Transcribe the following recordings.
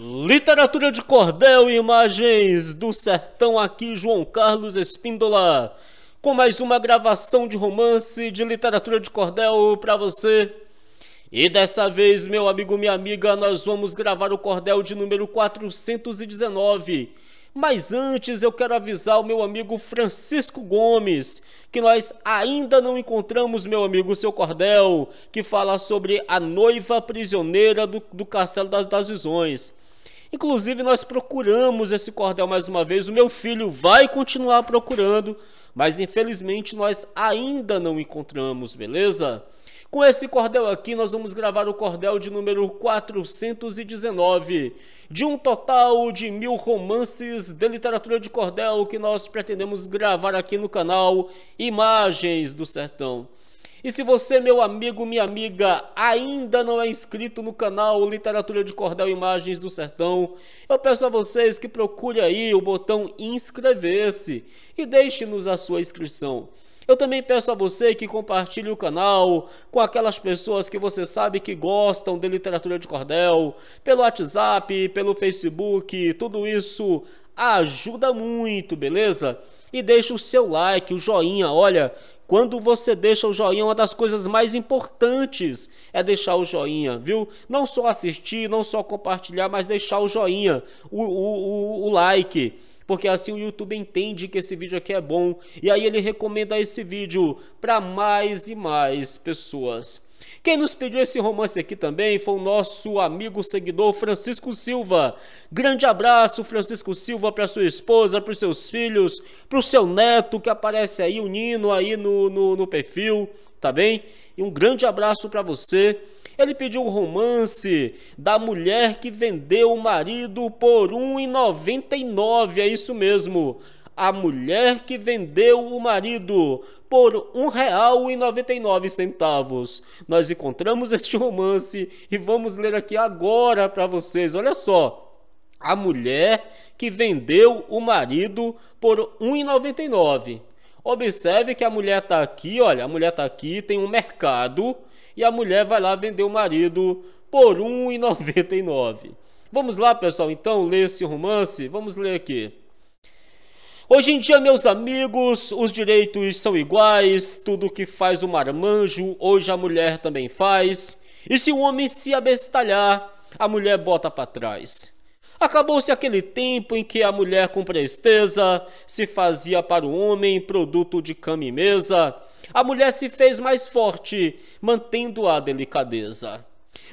Literatura de cordel e imagens do sertão aqui João Carlos Espíndola com mais uma gravação de romance de literatura de cordel para você. E dessa vez, meu amigo, minha amiga, nós vamos gravar o cordel de número 419. Mas antes eu quero avisar o meu amigo Francisco Gomes que nós ainda não encontramos, meu amigo, seu cordel, que fala sobre a noiva prisioneira do, do Castelo das, das Visões. Inclusive, nós procuramos esse cordel mais uma vez. O meu filho vai continuar procurando, mas infelizmente nós ainda não encontramos, beleza? Com esse cordel aqui, nós vamos gravar o cordel de número 419, de um total de mil romances de literatura de cordel que nós pretendemos gravar aqui no canal Imagens do Sertão. E se você, meu amigo, minha amiga, ainda não é inscrito no canal Literatura de Cordel Imagens do Sertão, eu peço a vocês que procure aí o botão inscrever-se e deixe-nos a sua inscrição. Eu também peço a você que compartilhe o canal com aquelas pessoas que você sabe que gostam de literatura de cordel, pelo WhatsApp, pelo Facebook, tudo isso ajuda muito, beleza? E deixe o seu like, o joinha, olha, quando você deixa o joinha, uma das coisas mais importantes é deixar o joinha, viu? Não só assistir, não só compartilhar, mas deixar o joinha, o, o, o, o like porque assim o YouTube entende que esse vídeo aqui é bom e aí ele recomenda esse vídeo para mais e mais pessoas. Quem nos pediu esse romance aqui também foi o nosso amigo seguidor Francisco Silva. Grande abraço, Francisco Silva, para sua esposa, para os seus filhos, para o seu neto que aparece aí, o Nino, aí no, no, no perfil, tá bem? E um grande abraço para você. Ele pediu um romance da mulher que vendeu o marido por R$ 1,99. É isso mesmo. A mulher que vendeu o marido por R$ 1,99. Nós encontramos este romance e vamos ler aqui agora para vocês. Olha só. A mulher que vendeu o marido por R$ 1,99. Observe que a mulher está aqui, olha, a mulher está aqui, tem um mercado e a mulher vai lá vender o marido por R$ 1,99. Vamos lá, pessoal, então, ler esse romance? Vamos ler aqui. Hoje em dia, meus amigos, os direitos são iguais, tudo que faz o marmanjo, hoje a mulher também faz. E se o homem se abestalhar, a mulher bota para trás. Acabou-se aquele tempo em que a mulher com presteza se fazia para o homem produto de cama e mesa. A mulher se fez mais forte, mantendo a delicadeza.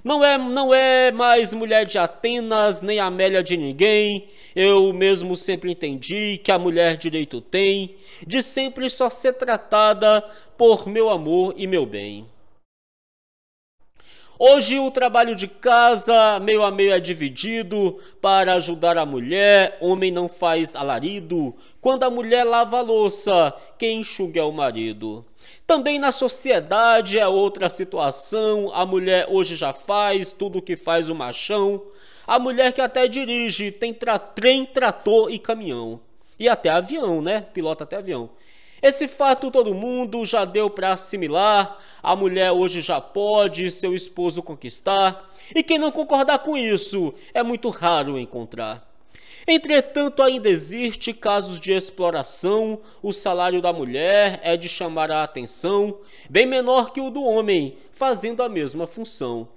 Não é, não é mais mulher de Atenas, nem Amélia de ninguém. Eu mesmo sempre entendi que a mulher direito tem de sempre só ser tratada por meu amor e meu bem. Hoje o trabalho de casa meio a meio é dividido para ajudar a mulher, homem não faz alarido. Quando a mulher lava a louça, quem enxuga é o marido. Também na sociedade é outra situação, a mulher hoje já faz tudo o que faz o machão. A mulher que até dirige, tem tra trem, trator e caminhão. E até avião, né? Pilota até avião. Esse fato todo mundo já deu para assimilar. A mulher hoje já pode seu esposo conquistar. E quem não concordar com isso é muito raro encontrar. Entretanto, ainda existe casos de exploração. O salário da mulher é de chamar a atenção, bem menor que o do homem, fazendo a mesma função.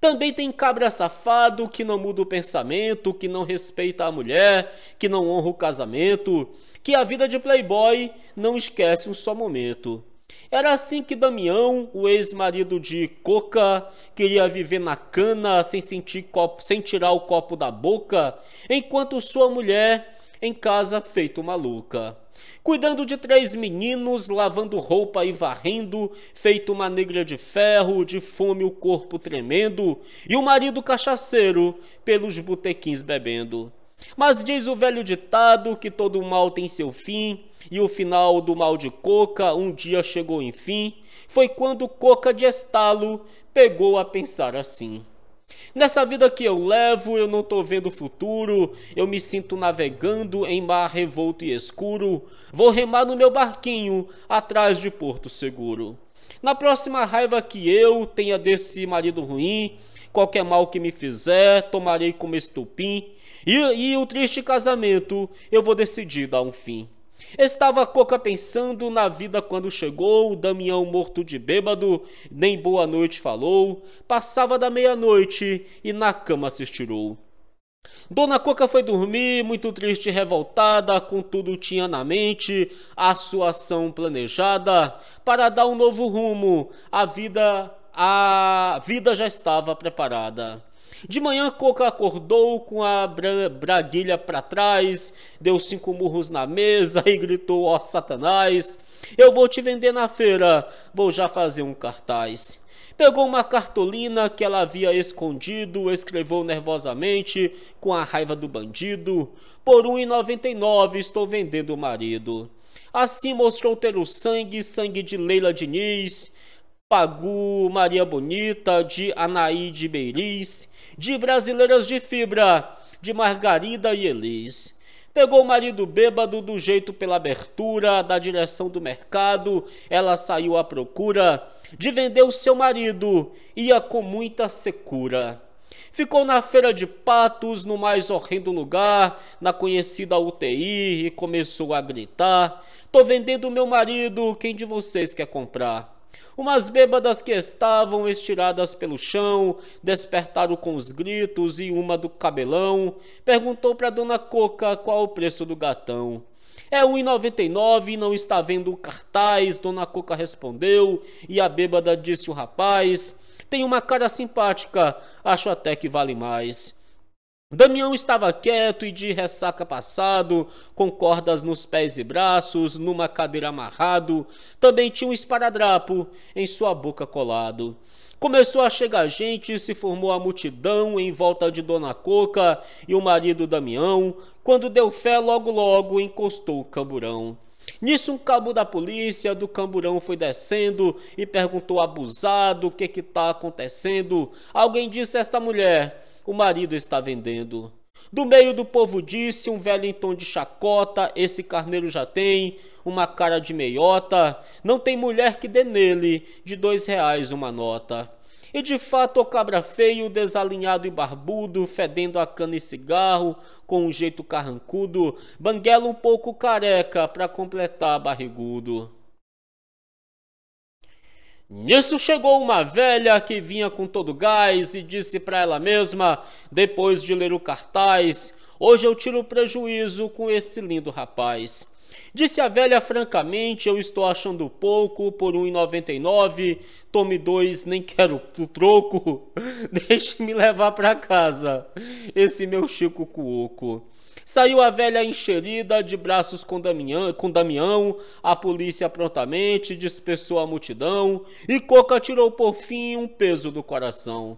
Também tem cabra safado que não muda o pensamento, que não respeita a mulher, que não honra o casamento, que a vida de playboy não esquece um só momento. Era assim que Damião, o ex-marido de Coca, queria viver na cana sem, sentir copo, sem tirar o copo da boca, enquanto sua mulher em casa feito maluca. Cuidando de três meninos, lavando roupa e varrendo, feito uma negra de ferro, de fome o corpo tremendo, e o marido cachaceiro pelos botequins bebendo. Mas diz o velho ditado que todo mal tem seu fim, e o final do mal de Coca um dia chegou enfim, foi quando Coca de estalo pegou a pensar assim. Nessa vida que eu levo, eu não tô vendo o futuro, eu me sinto navegando em mar revolto e escuro, vou remar no meu barquinho atrás de Porto Seguro. Na próxima raiva que eu tenha desse marido ruim, qualquer mal que me fizer, tomarei como estupim, e, e o triste casamento eu vou decidir dar um fim. Estava Coca pensando na vida quando chegou, o Damião morto de bêbado, nem boa noite falou, passava da meia-noite e na cama se estirou. Dona Coca foi dormir, muito triste e revoltada, contudo tinha na mente a sua ação planejada para dar um novo rumo. A vida, a vida já estava preparada. De manhã, Coca acordou com a bra braguilha para trás, deu cinco murros na mesa e gritou: Ó oh, Satanás, eu vou te vender na feira, vou já fazer um cartaz. Pegou uma cartolina que ela havia escondido, escreveu nervosamente, com a raiva do bandido: Por R$1,99 estou vendendo o marido. Assim mostrou ter o sangue, sangue de Leila Diniz, Pagu Maria Bonita, de Anaíde Beiriz, de Brasileiras de Fibra, de Margarida e Elis. Pegou o marido bêbado do jeito pela abertura, da direção do mercado, ela saiu à procura de vender o seu marido, ia com muita secura. Ficou na feira de patos, no mais horrendo lugar, na conhecida UTI, e começou a gritar: Tô vendendo meu marido, quem de vocês quer comprar? Umas bêbadas que estavam estiradas pelo chão despertaram com os gritos e uma do cabelão perguntou para Dona Coca qual o preço do gatão. É 1,99 e não está vendo o cartaz, Dona Coca respondeu, e a bêbada disse o rapaz, tem uma cara simpática, acho até que vale mais. Damião estava quieto e de ressaca passado, com cordas nos pés e braços, numa cadeira amarrado. Também tinha um esparadrapo em sua boca colado. Começou a chegar gente, se formou a multidão em volta de Dona Coca e o marido Damião. Quando deu fé, logo logo encostou o camburão. Nisso um cabo da polícia do camburão foi descendo e perguntou abusado o que que tá acontecendo. Alguém disse a esta mulher o marido está vendendo. Do meio do povo disse um velho em tom de chacota: Esse carneiro já tem uma cara de meiota, não tem mulher que dê nele de dois reais uma nota. E de fato o cabra feio, desalinhado e barbudo, fedendo a cana e cigarro, com um jeito carrancudo, banguela um pouco careca para completar barrigudo. Nisso chegou uma velha que vinha com todo gás e disse para ela mesma, depois de ler o cartaz: Hoje eu tiro prejuízo com esse lindo rapaz. Disse a velha francamente: Eu estou achando pouco por R$1,99. Tome dois, nem quero o troco. Deixe-me levar para casa esse meu Chico Cuoco. Saiu a velha encherida, de braços com Damião, com Damião, a polícia prontamente dispersou a multidão, e Coca tirou por fim um peso do coração.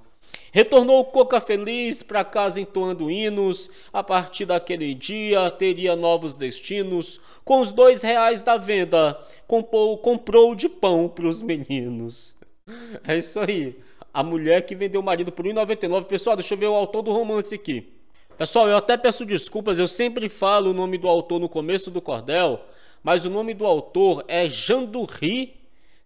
Retornou Coca feliz para casa entoando hinos. A partir daquele dia teria novos destinos. Com os dois reais da venda, comprou, comprou de pão para os meninos. É isso aí. A mulher que vendeu o marido por R$1,99. Pessoal, deixa eu ver o autor do romance aqui. Pessoal, eu até peço desculpas, eu sempre falo o nome do autor no começo do cordel, mas o nome do autor é Jandurri,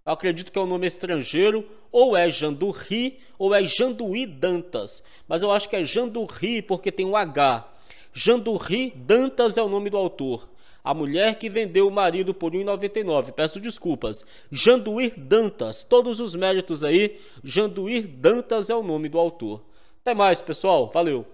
eu acredito que é um nome estrangeiro, ou é Jandurri, ou é Janduí Dantas, mas eu acho que é Jandurri porque tem um H. Jandurri Dantas é o nome do autor. A mulher que vendeu o marido por 1,99. Peço desculpas. Janduir Dantas. Todos os méritos aí. Janduir Dantas é o nome do autor. Até mais, pessoal. Valeu.